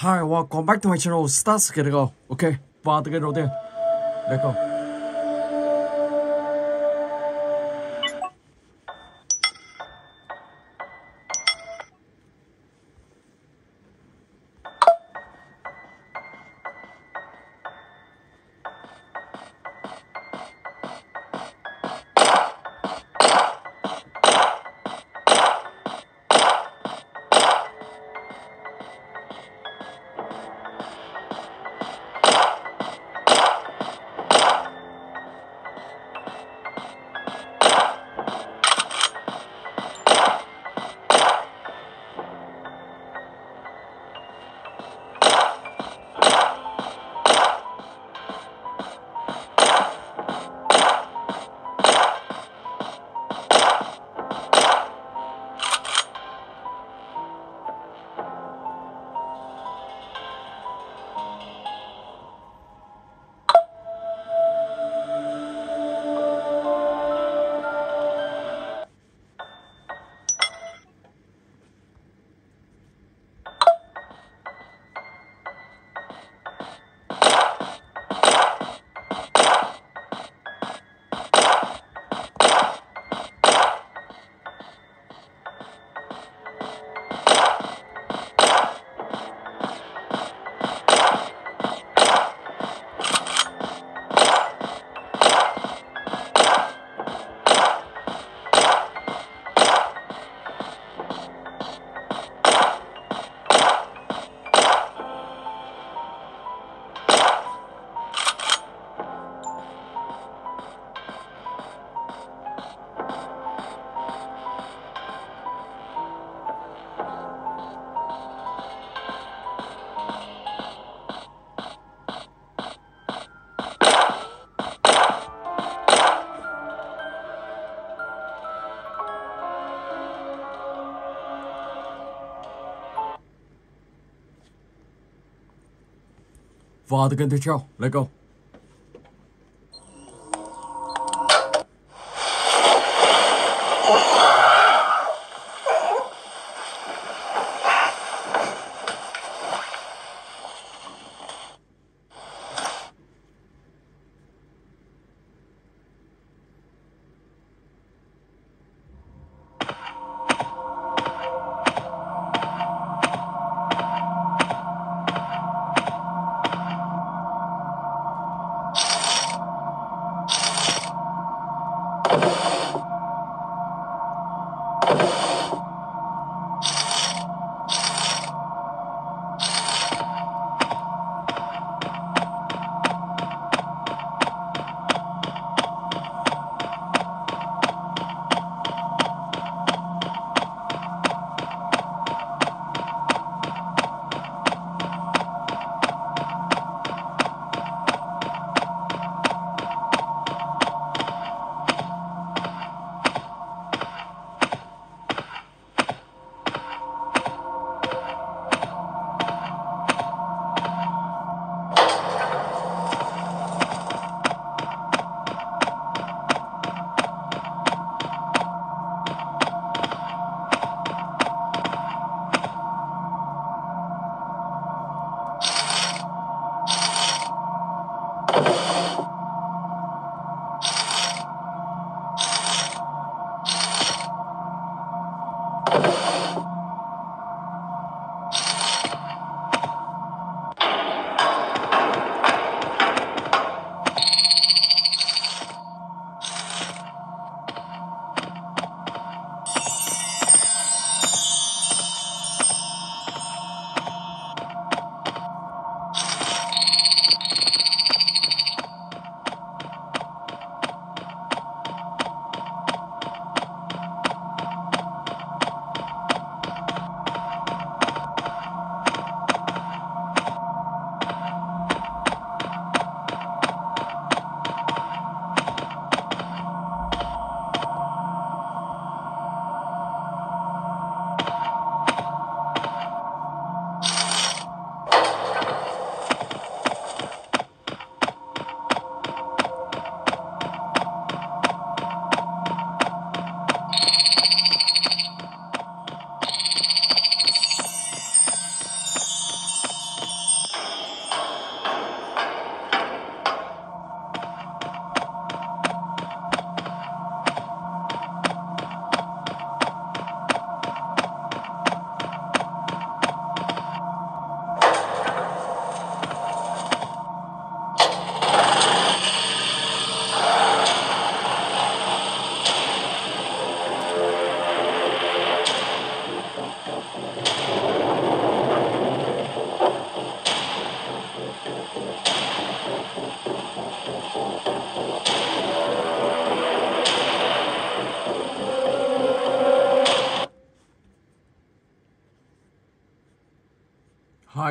Hi, welcome back to my channel. Start get go. Ok, và từ cái đầu tiên. Let's go. Từ kênh tiếp. Let's go.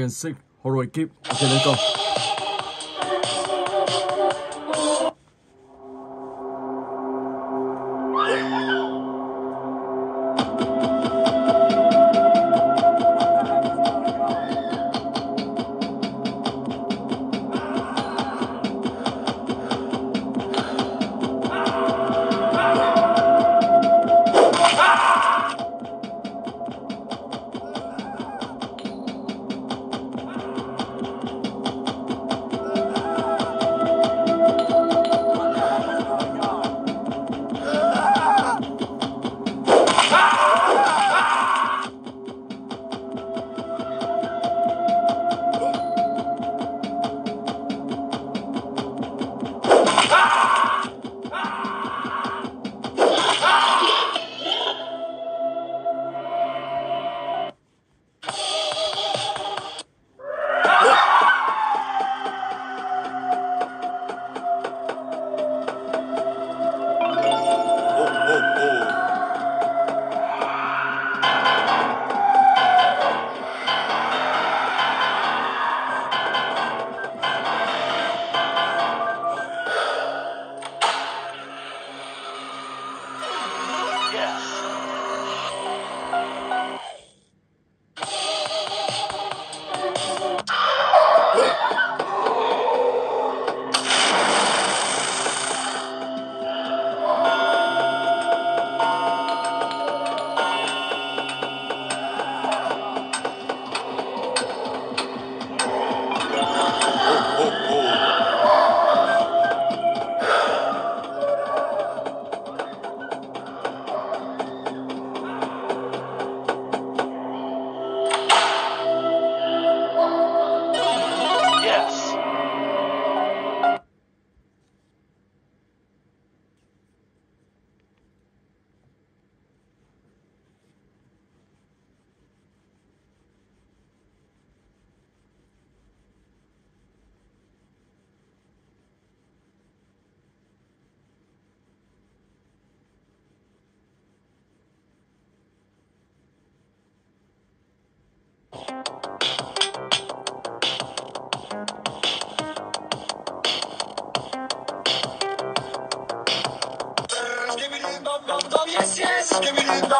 And seek, horror keep. Okay, let's go.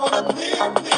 Me the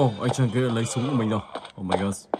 Oh, anh chàng kia lấy súng của mình rồi. Oh my god.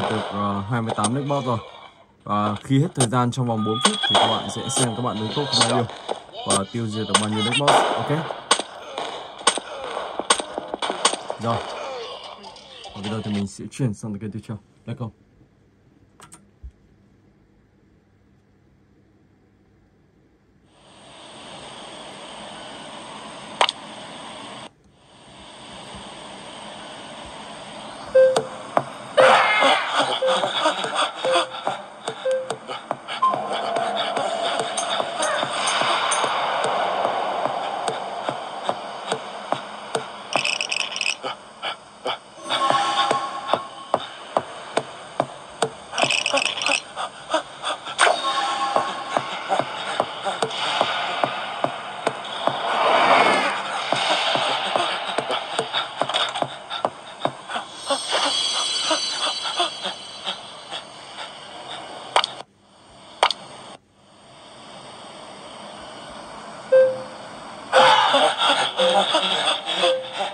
Diệt được uh, 28 nick bot rồi. Và khi hết thời gian trong vòng 4 phút thì các bạn sẽ xem các bạn đối tốt bao nhiêu Và tiêu diệt được bao nhiêu nick bot, ok? Rồi. Và bây giờ thì mình sẽ chuyển sang cái tiếp theo. Let's go. ハハハハ!